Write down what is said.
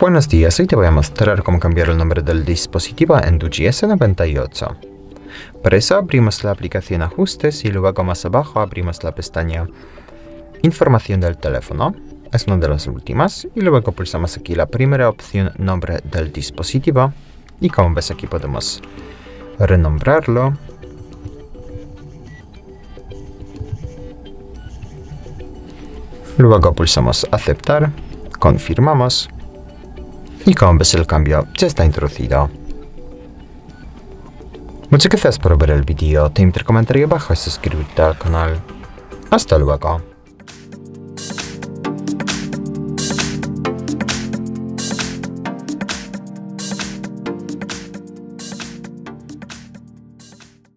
Buenos días, hoy te voy a mostrar cómo cambiar el nombre del dispositivo en tu GS98. Para eso abrimos la aplicación Ajustes y luego más abajo abrimos la pestaña Información del teléfono, es una de las últimas, y luego pulsamos aquí la primera opción Nombre del dispositivo. Y como ves aquí podemos renombrarlo Luego pulsamos aceptar, confirmamos y como ves el cambio ya está introducido. Muchas gracias por ver el vídeo, te invito a comentar abajo y suscribirte al canal. Hasta luego.